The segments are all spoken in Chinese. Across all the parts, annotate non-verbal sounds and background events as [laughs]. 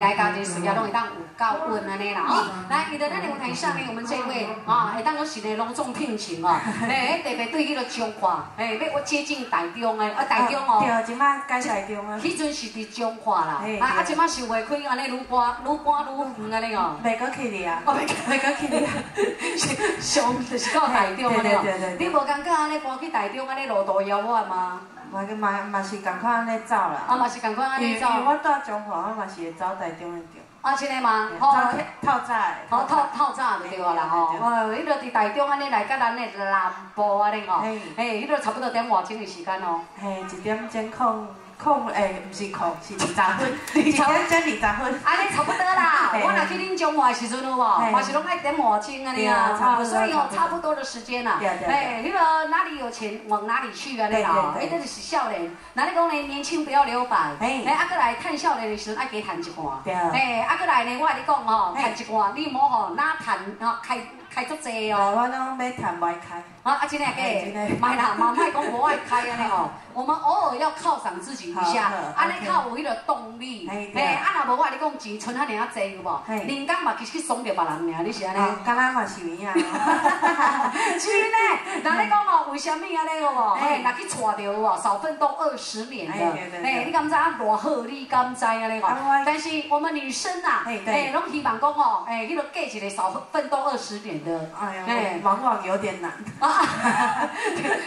大家这事业拢会当有够稳安尼啦哦。来，伊在咱的舞台上面，我们这位啊，会当讲是咧隆重聘请哦。哎，特别对迄个中华，哎，要我接近台中诶，啊台中哦。对，即摆改台中啊。迄阵是伫中华啦，啊啊，即摆是袂开安尼愈搬愈搬愈远安尼哦。袂搁去哩啊。哦，袂袂搁去哩啊。[laughs] 上就是到台中安尼。你无感觉安尼搬去台中安尼路途遥远吗？嘛个嘛嘛是共款安尼走啦，啊嘛是共款安尼走。因为我住中华，我嘛是会走台中的着。啊，真的吗？好，透早的。好透透早就对啦吼。哦，迄个伫台中安尼来甲咱的南部安尼哦，嘿，迄个差不多点外钟的时间哦。嘿，一点钟空。空诶，毋是空，是二十分，二十分整二十分。安尼差不多啦，[laughs] 我若去恁中华时阵有无？嘛是拢爱点五千安尼啊，所以哦，差不多的时间啦。哎，迄个哪里有钱往哪里去安尼啦。哎，这就是少年。那你讲呢？年轻不要留白。哎，啊，过来趁少年的时阵爱加谈一寡。对。哎，啊，过来呢，我跟你讲哦，谈一寡，你莫吼哪谈啊开。开足济哦，我拢要谈外开。啊，啊，真的假？买啦，嘛卖讲无爱开安尼哦。[laughs] 我们偶尔要犒赏自己一下，安尼较有迄个动力。嘿，啊，若无我你讲钱存遐尔啊济有无？人工嘛其实去爽着别人尔，你是安尼？敢若嘛是一样。[laughs] [laughs] 是呢，那你讲哦，为什么安尼有无？嘿，若去娶着有无？少奋斗二十年的。嘿，你敢知啊？偌好，你敢知安尼无？但是我们女生呐，嘿，拢希望讲哦，嘿，迄个嫁一个少奋斗二十年。哎呀，往往有点难。[laughs]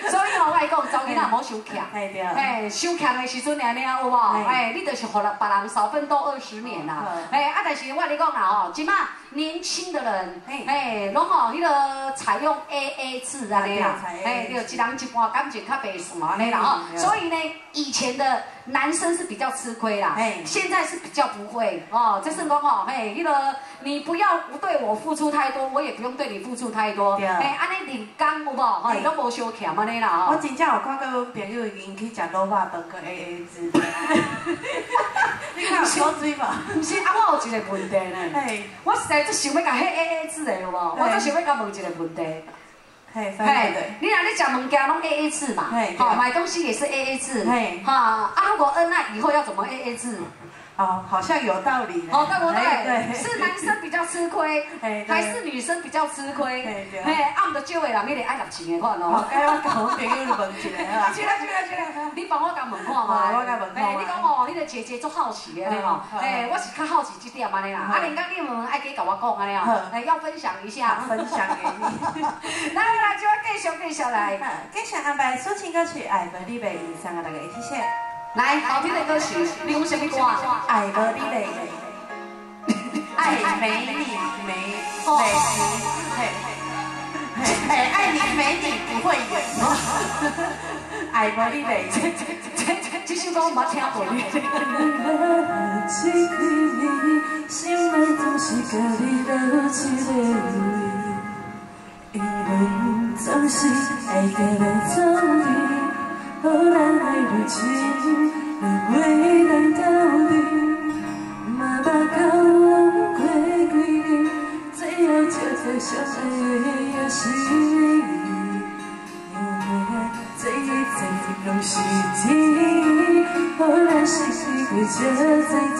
所以哦，我来讲，早囡仔莫想强。[laughs] 哎对。哎，想强的时阵，安尼有无？哎，你就是互了别人少奋斗二十年啦。哎，啊，但是我你讲啦哦，即马年轻的人，哎，拢哦，迄个采用 A A 制安尼啦。哎，对，一人一半感情较白算安尼啦哦。所以呢，以前的。男生是比较吃亏啦，现在是比较不会哦。这是讲哦，嘿，迄个你不要不对我付出太多，我也不用对你付出太多。哎，安尼人工有无？吼，都无相欠安尼啦。我真正有看过朋友因去食卤肉饭去 A A 制。[laughs] 你看有水无？不是，啊，我有一个问题呢。我实在最想要甲迄 A A 制的有无？我最想要甲问一个问题。嘿，对，你若你食物件拢 A A 制嘛，好，买东西也是 A A 制，哈，啊，如果恩爱以后要怎么 A A 制？哦，好像有道理。哦，对不对？对，是男生比较吃亏，[laughs] 还是女生比较吃亏？嘿，暗的少的人，你得爱六钱的款哦。该我讲朋友就问一下啊。[laughs] 去啦去啦去啦，你帮我甲问看嘛。我甲问看。你讲哦，迄个姐姐足好奇的咧吼。哎，我是较好奇这点安尼啦。啊，人家你问爱给甲我讲安尼哦。哎，要分享一下。分享给你。来来，就要继续继续来。继续安排抒情歌曲《爱不离别》，以上啊大家谢谢。来，好听的歌曲，你用什么歌？爱不离别，爱美你美美，哎，爱你美你不会远。爱不离别，这这这这这首歌我冇听过。[laughs] 因 [laughs] 总是爱个人走离。好难爱如情，你袂当到底，嘛捌交往过几年，最后才知相爱的也是你。因为这一切拢是天，好难失去过这最珍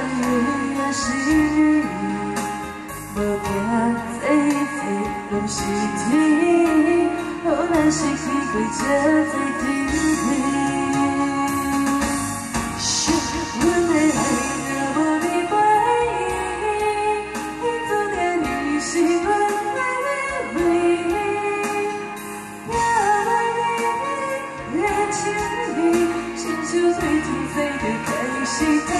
你，无惊再再拢是天，好难失去过这多甜蜜。是个可惜，半摆开的感情，只有看着你的手，才听见我的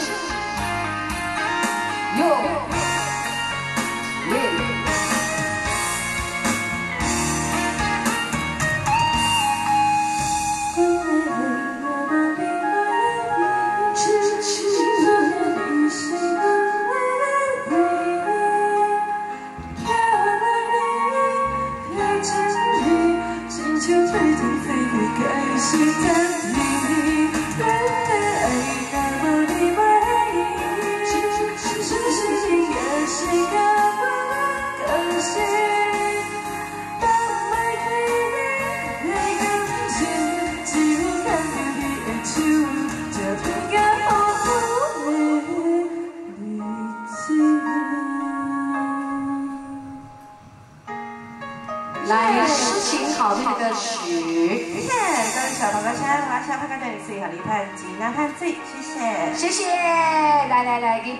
来，诗情好丽的曲。谢谢各位小朋友，现在马上拍个电视和你看《济南看剧》，谢谢，谢谢，来来来，给。